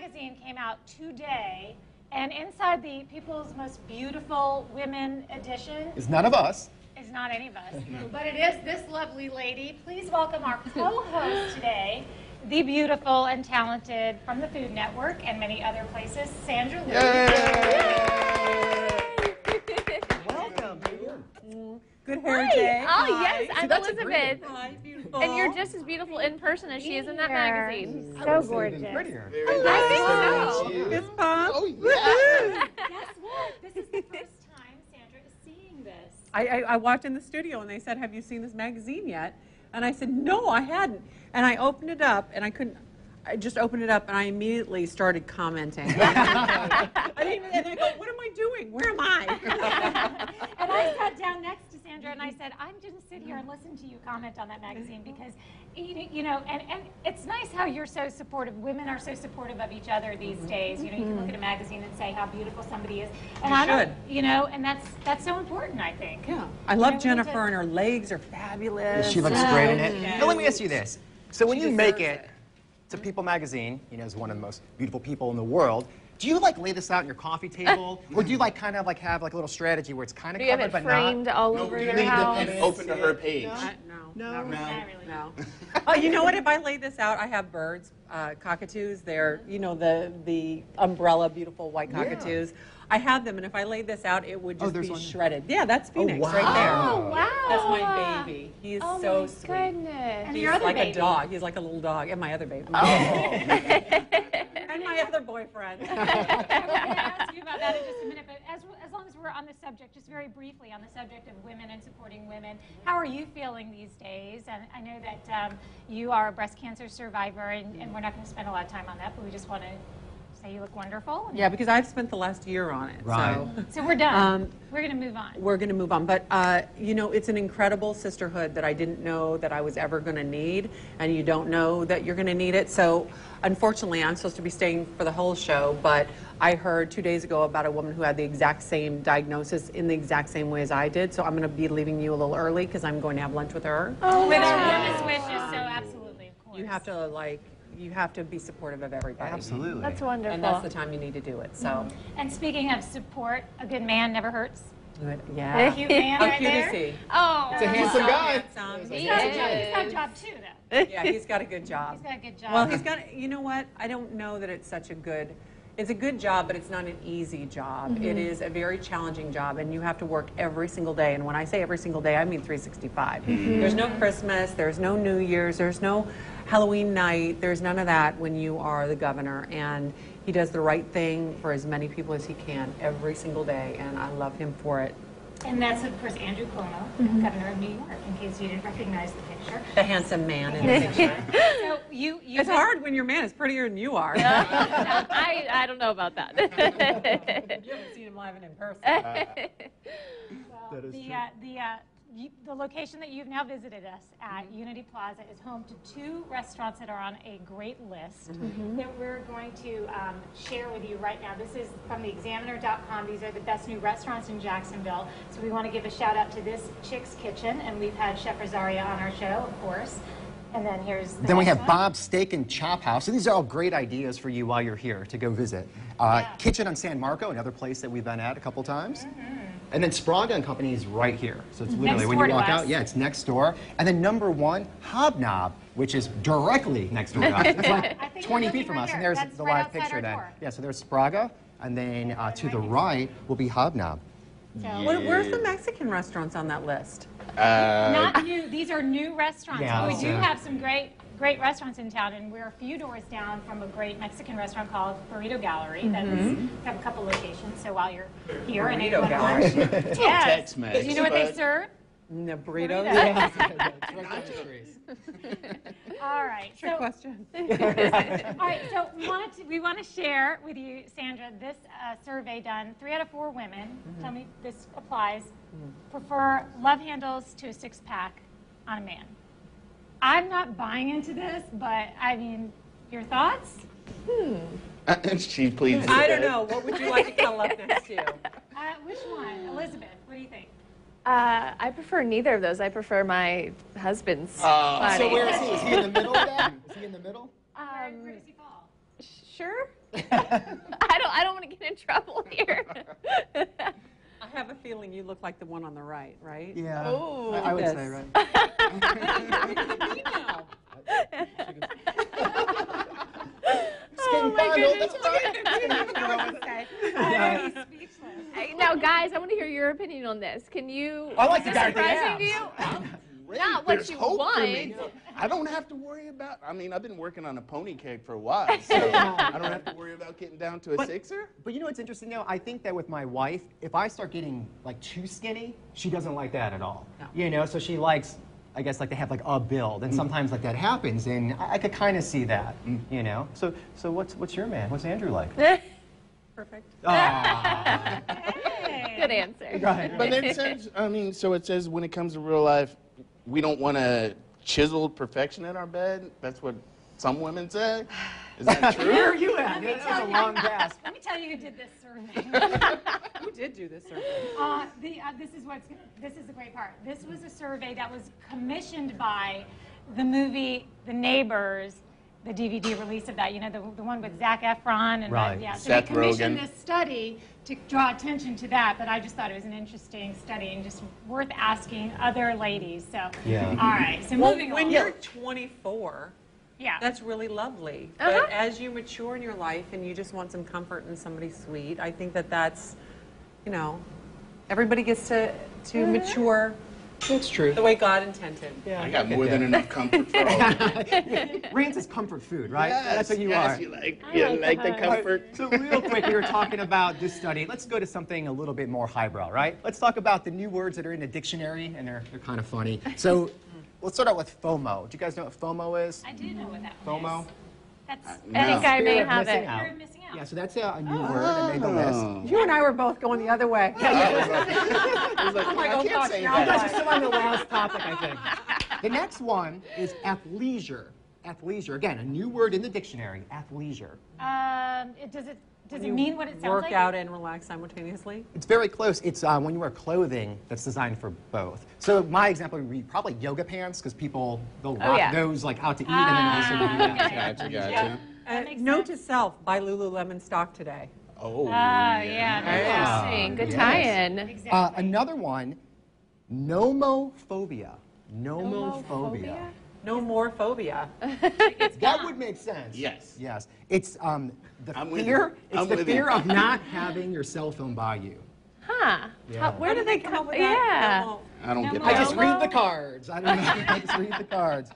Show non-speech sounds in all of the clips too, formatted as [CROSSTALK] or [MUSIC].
magazine came out today, and inside the People's Most Beautiful Women edition is none of us. is not any of us, but it is this lovely lady. Please welcome our co-host today, the beautiful and talented from the Food Network and many other places, Sandra Lee. Welcome. Good hair Hi. day. Oh, yes, I'm that's Elizabeth. Hi, beautiful. And you're just as beautiful in person as she is in that magazine. So gorgeous. Prettier. Oh, I think so. Fist pump. Oh, yeah. Guess what? This is the first time Sandra is seeing this. I, I, I walked in the studio and they said, "Have you seen this magazine yet?" And I said, "No, I hadn't." And I opened it up and I couldn't. I just opened it up and I immediately started commenting. [LAUGHS] I didn't even, and I go, "What am I doing? Where am I?" And I sat down next to Sandra and I said, I'm going sit here and listen to you comment on that magazine because, you you know, and, and it's nice how you're so supportive. Women are so supportive of each other these mm-hmm. days. You know, you can look at a magazine and say how beautiful somebody is. And You I don't, should. you know, and that's that's so important, I think. yeah, I You love know, Jennifer just- and her legs are fabulous. She looks great in it. Now let me ask you this. So when She you make it it. to People magazine, you know, as one of the most beautiful people in the world, do you like lay this out on your coffee [LAUGHS] table? or do you like kind of like have like a little strategy where it's kind of Do you have covered it but framed not? all over you your need to house? and open to her page. No, No. not really. Not really. No. [LAUGHS] oh, you know what? If I lay this out, I have birds, uh, cockatoos. They're, you know, the the umbrella, beautiful white Yeah. cockatoos. I have them, and if I laid this out, it would Oh, just there's be one. shredded. Yeah, that's Phoenix right wow. there. Oh, wow. That's my baby. He is Oh so my sweet. goodness. And He's your other like baby. a dog. He's like a little dog, and my other baby. Oh. [LAUGHS] and my other boyfriend. [LAUGHS] [LAUGHS] I'm going to ask you about that in just a minute, but as, as long as we're on the subject, just very briefly on the subject of women and supporting women, how are you feeling these days? And I know that um, you are a breast cancer survivor, and, and we're not going to spend a lot of time on that, but we just want to say you look wonderful. yeah, because I've spent the last year on it. Right. So. So we're done. Um, we're going to move on. We're going to move on. But, uh, you know, it's an incredible sisterhood that I didn't know that I was ever going to need, and you don't know that you're going to need it. So, unfortunately, I'm supposed to be staying for the whole show, but I heard two days ago about a woman who had the exact same diagnosis in the exact same way as I did. So, I'm going to be leaving you a little early because I'm going to have lunch with her. Oh, With our warmest wishes, so absolutely, of course. You have to, like, you have to be supportive of everybody. Absolutely. That's wonderful. And that's the time you need to do it. So, And speaking of support, a good man never hurts. good. A yeah. cute man right cute there. is he? Oh, It's a handsome guy. Handsome. He He's got a job- he's got a job too, though. [LAUGHS] Yeah, he's got a good job. He's got a good job. Well, he's got, you know what? I don't know that it's such a good, it's a good job, but it's not an easy job. It mm-hmm. is a very challenging job, and you have to work every single day. And when I say every single day, I mean 365. Mm-hmm. There's no Christmas, there's no New Year's, there's no Halloween night, there's none of that when you are the governor. And he does the right thing for as many people as he can every single day, and I love him for it. And that's, of course, Andrew Cuomo, governor of New York, in case you didn't recognize the picture. The handsome man in the picture. So you, you [LAUGHS] It's hard when your man is prettier than you are. [LAUGHS] I, I don't know about that. [LAUGHS] You haven't seen him live and in person. Well, the, uh, the, uh, you- the location that you've now visited us at, Unity Plaza, is home to two restaurants that are on a great list that we're going to um, share with you right now. This is from the examiner.com. These are the best new restaurants in Jacksonville. So we want to give a shout out to this Chick's Kitchen, and we've had Chef Rosaria on our show, of course. And then here's the Then we have one. Bob's Steak and Chop House. So these are all great ideas for you while you're here to go visit. Uh, Yeah. Kitchen on San Marco, another place that we've been at a couple times. And then Sbraga and Company is right here. So it's literally Next when you walk out, yeah, it's next door. And then number one, Hobnob, which is directly next door to us. It's like [LAUGHS] 20 feet from right us. And there's That's the right live picture our then. door. Yeah, so there's Sbraga. And then uh, to the right will be Hobnob. So- Where- Where's the Mexican restaurants on that list? Uh, Not new. These are new restaurants. Yeah, but we do have some great, great restaurants in town, and we're a few doors down from a great Mexican restaurant called Burrito Gallery. That's we mm-hmm. have a couple locations. So while you're here and Burrito anyone wants, Gallery. yes. Tex-Mex, Do you know what they serve? The burritos? [LAUGHS] All right. Trick So, question. [LAUGHS] all right. So we wanted to, we want to share with you, Sandra, this uh, survey done. Three out of four women. Mm-hmm. Tell me if this applies. Mm-hmm. Prefer love handles to a six pack on a man. I'm not buying into this, but I mean, your thoughts? Hmm. [LAUGHS] she pleads. I don't know. What would you like to cuddle up next to? [LAUGHS] Uh, which one? Elizabeth, what do you think? Uh, I prefer neither of those. I prefer my husband's Oh. body. So where is he? Is he in the middle of that? [LAUGHS] Is he in the middle? Where, where does he fall? Sure. I don't. I don't want to get in trouble here. I have a feeling you look like the one on the right, right? Yeah. Oh, I, I would this. say, right? [LAUGHS] Oh my goodness. I'm [LAUGHS] speechless. Hey, Now, guys, I want to hear your opinion on this. Can you? I like is the this guy surprising to abs. you? Great. [LAUGHS] Not what There's you hope for me. want. I don't have to worry about. I mean, I've been working on a pony cake for a while, [LAUGHS] so I don't have to worry about getting down to a But- sixer. But you know what's interesting though? I think that with my wife, if I start getting like too skinny, she doesn't like that at all. No. You know, so she likes, I guess, like to have like a build, and mm. sometimes like that happens, and I, I could kind of see that. Mm. You know, so so what's what's your man? What's Andrew like? [LAUGHS] Perfect. Aw. [LAUGHS] Good answer. right. But then it says, I mean, so it says when it comes to real life, we don't want a chiseled perfection in our bed. That's what some women say. Is that [LAUGHS] true? Where are you at? That was a long gasp. Let me tell you who did this survey. [LAUGHS] [LAUGHS] Who did do this survey? Uh, the, uh, this is what's, this is the great part. This was a survey that was commissioned by the movie The Neighbors, the DVD release of that, you know, the, the one with Zac Efron and, Right. yeah. So Seth they commissioned Rogen. this study to draw attention to that, but I just thought it was an interesting study and just worth asking other ladies, so. Yeah. All right, so Well, moving when on. you're 24, Yeah. that's really lovely. Uh-huh. But as you mature in your life and you just want some comfort and somebody sweet, I think that that's, you know, everybody gets to, to mature That's true. the way God intended. Yeah, I got more than enough comfort for all. of you. [LAUGHS] Is comfort food, right? Yes, That's what you yes, are. You like, I you like like, the the hug. comfort. So real quick, we were talking about this study. Let's go to something a little bit more highbrow, right? Let's talk about the new words that are in the dictionary, and they're, they're kind of funny. So let's start out with FOMO. Do you guys know what FOMO is? I do know what that FOMO? is. That's uh, I think I may have missing it. Out. fear of missing out. Yeah, so that's a, a new word that made the list. Oh. You and I were both going the other way. [LAUGHS] [LAUGHS] I was like, Oh my I can't gosh, say now You that. guys are still on the last topic, I think. [LAUGHS] The next one is athleisure. Athleisure. Again, a new word in the dictionary. Athleisure. Um, it, does it, does it You mean what it sounds Work like? out and relax simultaneously. It's very close. It's uh, when you wear clothing that's designed for both. So my example would be probably yoga pants because people they'll rock yeah. those like out to eat and then also do that. Gotcha, gotcha. Uh, makes note sense. to self: buy Lululemon stock today. Oh, Oh, yeah. Ah, Interesting. Good yes. tie-in. Exactly. Uh, another one, nomophobia. Nomophobia. Nomophobia? No more phobia. [LAUGHS] That would make sense. Yes. Yes. It's um, the I'm fear. It's I'm the fear you. of not [LAUGHS] having your cell phone by you. Huh. Yeah. How- where Where did they come up with that? Yeah. No, I don't get No [LAUGHS] I just read the cards. I don't know. I just read the cards.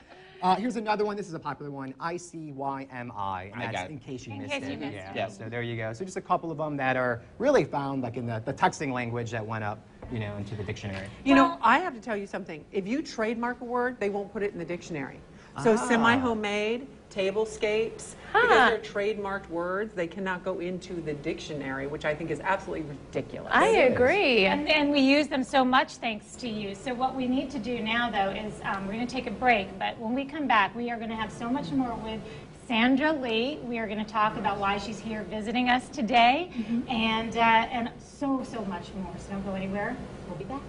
Uh, here's another one. This is a popular one. I C Y M I, and I that's got it. in case you In missed case it. you missed yeah. it. Yep. So there you go. So just a couple of them that are really found like in the, the texting language that went up, you know, into the dictionary. You know, I have to tell you something. If you trademark a word, they won't put it in the dictionary. So Ah. semi-homemade, tablescapes, Huh. because they're trademarked words, they cannot go into the dictionary, which I think is absolutely ridiculous. I It is. agree. And, and we use them so much thanks to you. So what we need to do now, though, is um, we're going to take a break. But when we come back, we are going to have so much more with Sandra Lee. We are going to talk about why she's here visiting us today, and uh, and so so much more. So don't go anywhere. We'll be back.